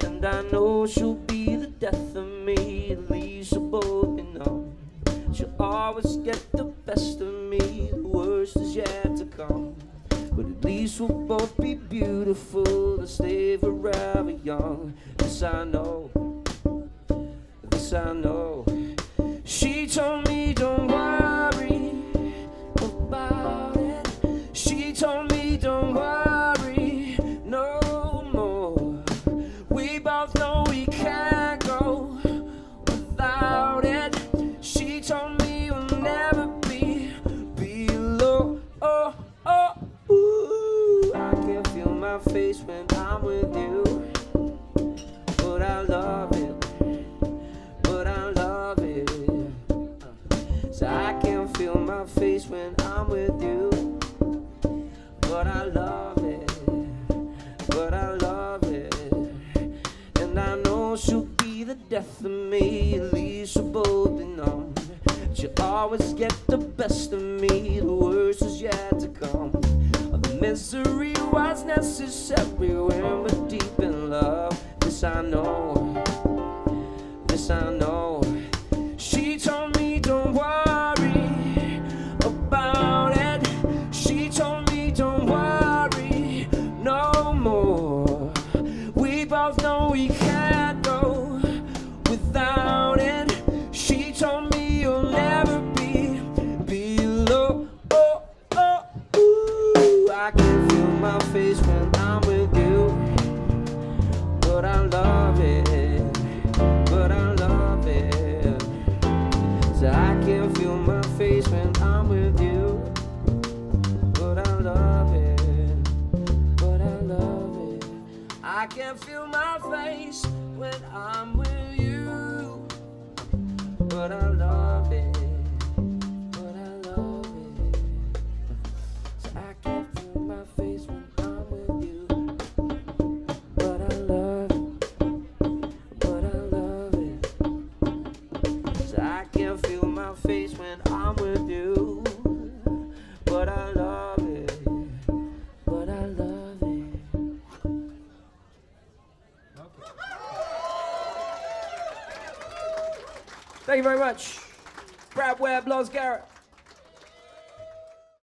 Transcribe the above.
And I know she'll be the death of me, at least we'll both be. She'll always get the best of me, the worst is yet to come. But at least we'll both be beautiful and stay forever young. This I know, this I know. But I love it. But I love it. So I can feel my face when I'm with you. But I love it. But I love it. And I know she'll be the death of me. At least we'll both be numb. She'll always get the best of me. The worst is yet to come. The misery was necessary when we're deep in love. This I know. This I know. She told me don't worry about it. She told me don't worry no more. We both know we I can feel my face when I'm with you. But I love it. But I love it. So I can feel my face when I'm with you. But I love it. But I love it. I can feel my face when I'm Thank you very much. Brad Webb, Loz Garrett.